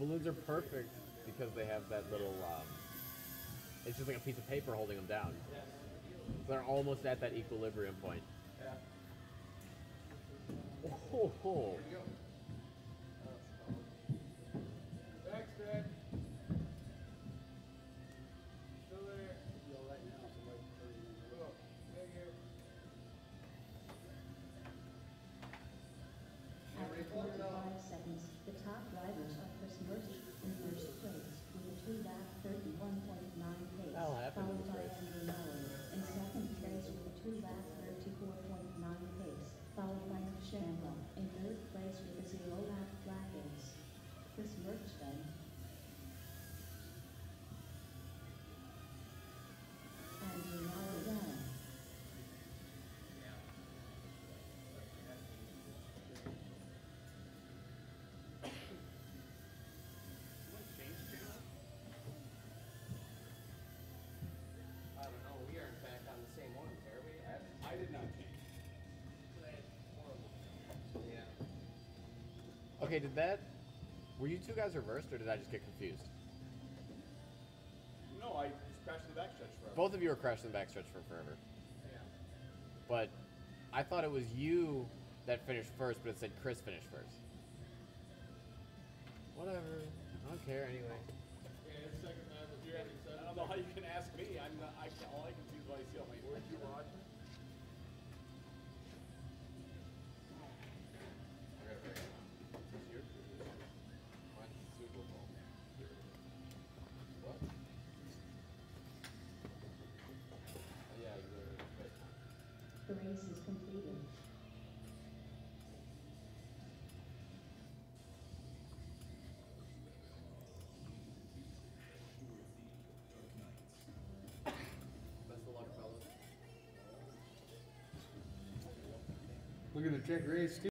balloons are perfect because they have that little. Um, it's just like a piece of paper holding them down. So they're almost at that equilibrium point. Yeah. Oh, Okay, did that? Were you two guys reversed, or did I just get confused? No, I just crashed in the backstretch forever. Both of you were crashing the backstretch for forever, Yeah. but I thought it was you that finished first, but it said Chris finished first. Whatever. I don't care anyway. Yeah, it's second time, but you're having seven. I don't know how you can ask me. I'm not, I, can- all I can see is what I see on my. Where'd you watch? Race is completed. At the check race,